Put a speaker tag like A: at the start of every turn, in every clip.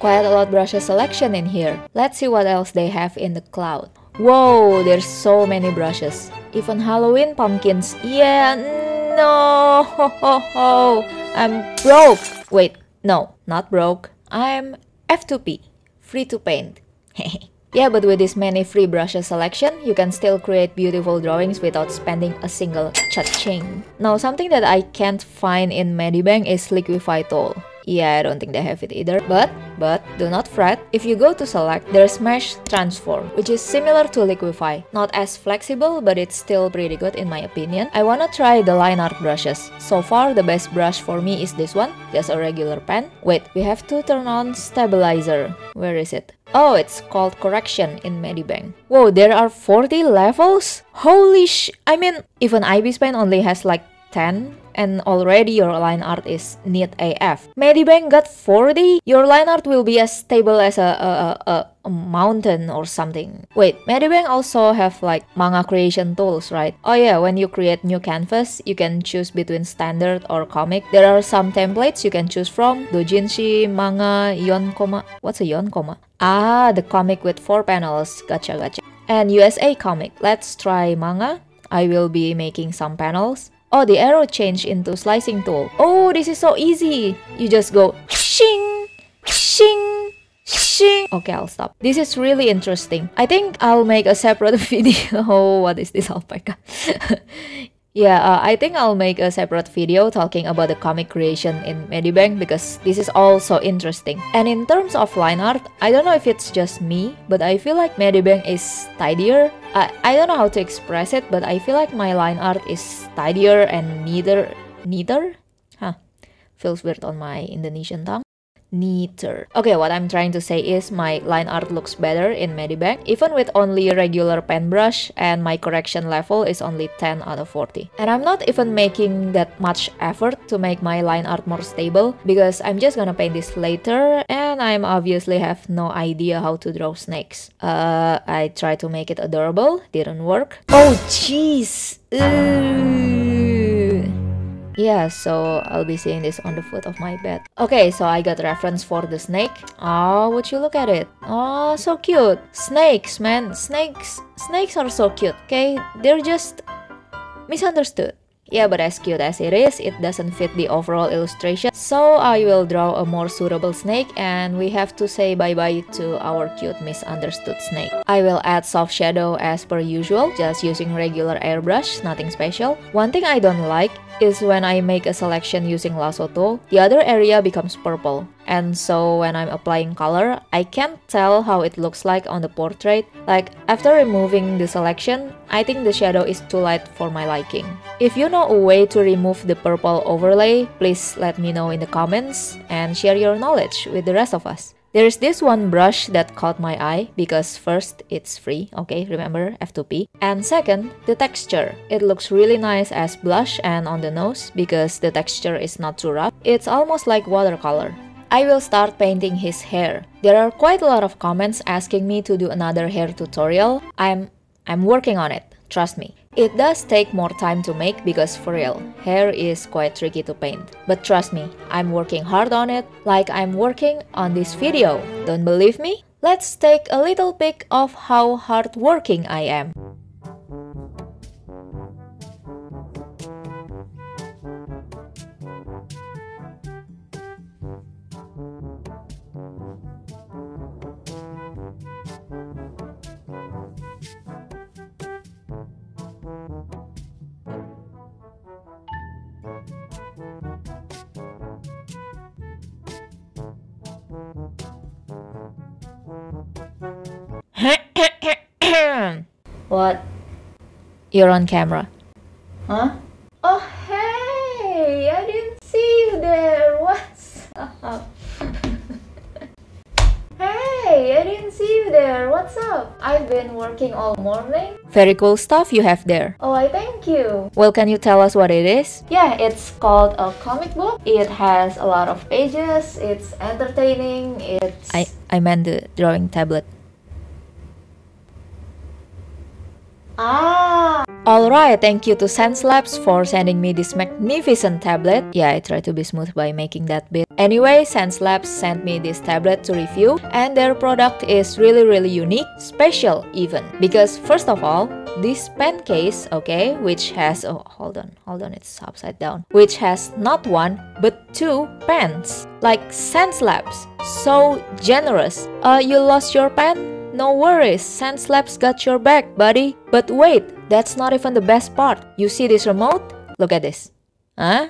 A: Quite a lot brushes selection in here. Let's see what else they have in the cloud. Whoa, there's so many brushes. Even Halloween pumpkins. Yeah, no, ho, ho, ho. I'm broke. Wait, no, not broke. I'm F2P, free to paint. yeah, but with this many free brushes selection, you can still create beautiful drawings without spending a single cha-ching. Now, something that I can't find in Medibang is Liquify tool. Yeah, I don't think they have it either. But, but, do not fret. If you go to select, there's Mesh Transform, which is similar to Liquify. Not as flexible, but it's still pretty good in my opinion. I wanna try the line art brushes. So far, the best brush for me is this one, just a regular pen. Wait, we have to turn on stabilizer. Where is it? Oh, it's called correction in Medibang. Whoa, there are 40 levels? Holy sh... I mean, even Ibis Paint only has like 10 and already your line art is neat AF. Medibang got 40? Your line art will be as stable as a, a, a, a mountain or something. Wait, Medibang also have like manga creation tools, right? Oh yeah, when you create new canvas, you can choose between standard or comic. There are some templates you can choose from. Dojinshi, manga, yonkoma. What's a yonkoma? Ah, the comic with four panels. Gotcha, gotcha. And USA comic. Let's try manga. I will be making some panels. Oh, the arrow changed into slicing tool. Oh, this is so easy. You just go shing, shing, shing. Okay, I'll stop. This is really interesting. I think I'll make a separate video. oh, what is this oh alpaca? Yeah, uh, I think I'll make a separate video talking about the comic creation in Medibang because this is also interesting. And in terms of line art, I don't know if it's just me, but I feel like Medibang is tidier. I, I don't know how to express it, but I feel like my line art is tidier and neither neither? Huh, feels weird on my Indonesian tongue neater. Okay, what I'm trying to say is my line art looks better in Medibang, even with only a regular pen brush and my correction level is only 10 out of 40. And I'm not even making that much effort to make my line art more stable because I'm just gonna paint this later and I'm obviously have no idea how to draw snakes. Uh, I tried to make it adorable, didn't work. Oh jeez! Yeah, so I'll be seeing this on the foot of my bed. Okay, so I got reference for the snake. Oh, would you look at it? Oh, so cute. Snakes, man. Snakes. Snakes are so cute, okay? They're just misunderstood. Yeah, but as cute as it is, it doesn't fit the overall illustration. So I will draw a more suitable snake and we have to say bye-bye to our cute misunderstood snake. I will add soft shadow as per usual, just using regular airbrush, nothing special. One thing I don't like is when I make a selection using lasso tool, the other area becomes purple. And so when I'm applying color, I can't tell how it looks like on the portrait. Like after removing the selection, I think the shadow is too light for my liking. If you know a way to remove the purple overlay, please let me know in the comments and share your knowledge with the rest of us. There's this one brush that caught my eye because first, it's free, okay, remember F2P. And second, the texture. It looks really nice as blush and on the nose because the texture is not too rough. It's almost like watercolor. I will start painting his hair. There are quite a lot of comments asking me to do another hair tutorial. I'm I'm working on it, trust me. It does take more time to make because for real, hair is quite tricky to paint. But trust me, I'm working hard on it like I'm working on this video. Don't believe me? Let's take a little peek of how hardworking I am. You're on camera. Huh? Oh, hey! I didn't see you there. What's up? hey, I didn't see you there. What's up? I've been working all morning. Very cool stuff you have there. Oh, I thank you. Well, can you tell us what it is? Yeah, it's called a comic book. It has a lot of pages. It's entertaining. It's I I meant the drawing tablet. Ah. Alright, thank you to Xencelabs for sending me this magnificent tablet. Yeah, I try to be smooth by making that bit. Anyway, Xencelabs sent me this tablet to review and their product is really really unique, special even. Because first of all, this pen case, okay, which has, oh, hold on, hold on, it's upside down, which has not one, but two pens, like Xencelabs. So generous. Uh, you lost your pen? No worries, Xencelabs got your back, buddy. But wait, that's not even the best part. You see this remote? Look at this. Huh?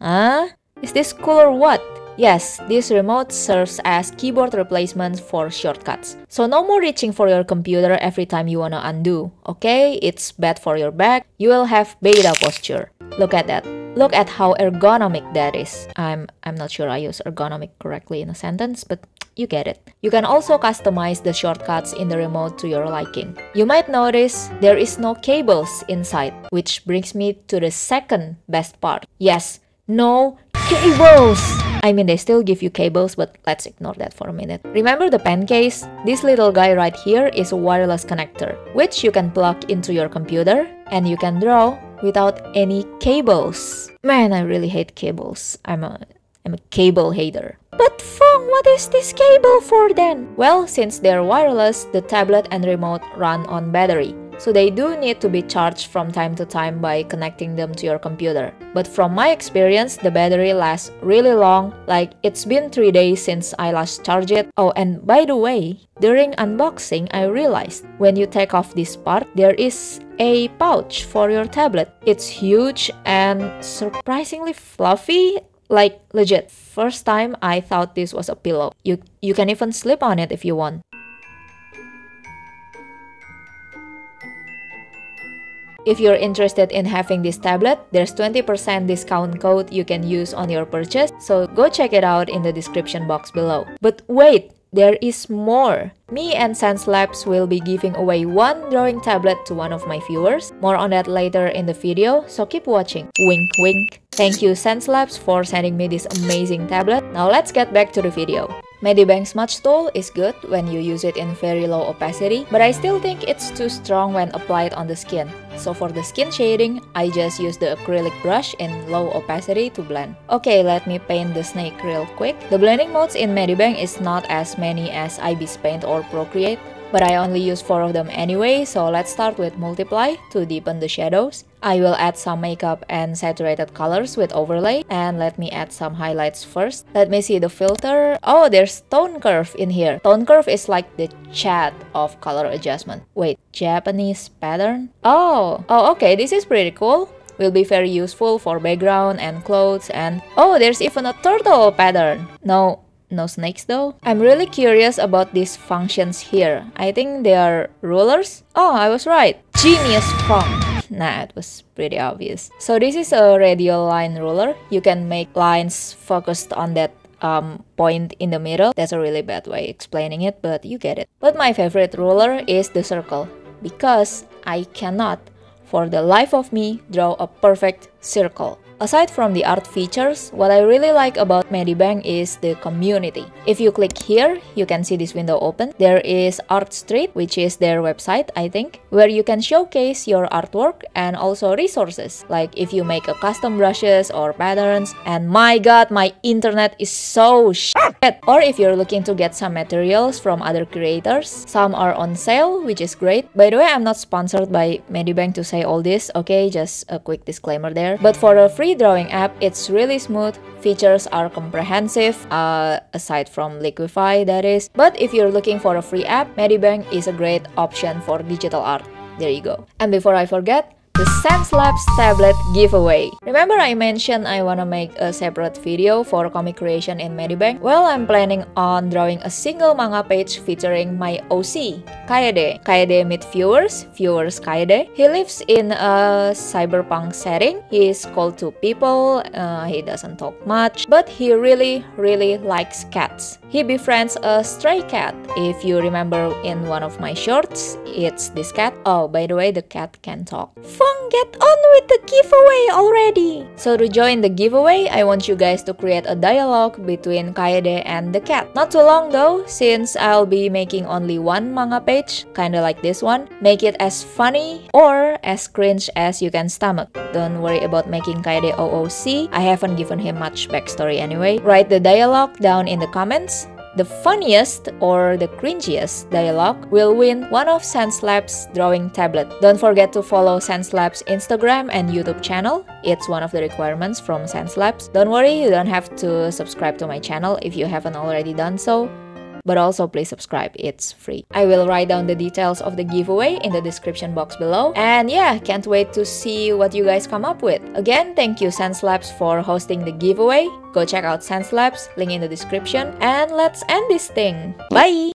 A: Huh? Is this cool or what? Yes, this remote serves as keyboard replacement for shortcuts. So no more reaching for your computer every time you wanna undo, okay? It's bad for your back. You will have beta posture. Look at that. Look at how ergonomic that is. I'm I'm not sure I use ergonomic correctly in a sentence, but you get it. You can also customize the shortcuts in the remote to your liking. You might notice there is no cables inside, which brings me to the second best part. Yes, no cables! I mean, they still give you cables, but let's ignore that for a minute. Remember the pen case? This little guy right here is a wireless connector, which you can plug into your computer and you can draw without any cables. Man, I really hate cables. I'm a I'm a cable hater. But Fong, what is this cable for then? Well, since they're wireless, the tablet and remote run on battery. So they do need to be charged from time to time by connecting them to your computer. But from my experience, the battery lasts really long, like it's been 3 days since I last charged it. Oh, and by the way, during unboxing, I realized when you take off this part, there is a pouch for your tablet. It's huge and surprisingly fluffy like legit. First time I thought this was a pillow. You you can even sleep on it if you want. If you're interested in having this tablet, there's 20% discount code you can use on your purchase, so go check it out in the description box below. But wait, there is more. Me and Xencelabs will be giving away one drawing tablet to one of my viewers. More on that later in the video, so keep watching. Wink wink. Thank you Xencelabs for sending me this amazing tablet. Now let's get back to the video. Medibang Smudge Tool is good when you use it in very low opacity, but I still think it's too strong when applied on the skin. So for the skin shading, I just use the acrylic brush in low opacity to blend. Okay, let me paint the snake real quick. The blending modes in Medibang is not as many as Ibis Paint or Procreate, but I only use 4 of them anyway, so let's start with Multiply to deepen the shadows. I will add some makeup and saturated colors with overlay, and let me add some highlights first. Let me see the filter. Oh, there's tone curve in here. Tone curve is like the chat of color adjustment. Wait, Japanese pattern? Oh, oh okay, this is pretty cool will be very useful for background and clothes and oh there's even a turtle pattern no no snakes though. I'm really curious about these functions here. I think they are rulers. Oh, I was right. Genius Fong. Nah, it was pretty obvious. So this is a radial line ruler. You can make lines focused on that um, point in the middle. That's a really bad way explaining it, but you get it. But my favorite ruler is the circle because I cannot, for the life of me, draw a perfect circle. Aside from the art features, what I really like about Medibang is the community. If you click here, you can see this window open. There is Art Street, which is their website, I think, where you can showcase your artwork and also resources, like if you make a custom brushes or patterns. And my god, my internet is so shit! Or if you're looking to get some materials from other creators, some are on sale, which is great. By the way, I'm not sponsored by Medibang to say all this, okay? Just a quick disclaimer there. But for a free drawing app, it's really smooth, features are comprehensive, uh, aside from Liquify that is. But if you're looking for a free app, Medibang is a great option for digital art. There you go. And before I forget, the Xencelabs tablet giveaway. Remember I mentioned I wanna make a separate video for comic creation in Medibang? Well, I'm planning on drawing a single manga page featuring my OC, Kaede. Kaede meet viewers, viewers Kaede. He lives in a cyberpunk setting. He is cold to people, uh, he doesn't talk much, but he really, really likes cats. He befriends a stray cat. If you remember in one of my shorts, it's this cat. Oh, by the way, the cat can talk. Get on with the giveaway already! So to join the giveaway, I want you guys to create a dialogue between Kaede and the cat. Not too long though, since I'll be making only one manga page, kinda like this one. Make it as funny or as cringe as you can stomach. Don't worry about making Kaede OOC, I haven't given him much backstory anyway. Write the dialogue down in the comments the funniest or the cringiest dialogue will win one of Xencelabs' drawing tablet. Don't forget to follow Xencelabs' Instagram and YouTube channel. It's one of the requirements from Xencelabs. Don't worry, you don't have to subscribe to my channel if you haven't already done so but also please subscribe, it's free. I will write down the details of the giveaway in the description box below. And yeah, can't wait to see what you guys come up with. Again, thank you Xencelabs for hosting the giveaway. Go check out Xencelabs, link in the description. And let's end this thing. Bye!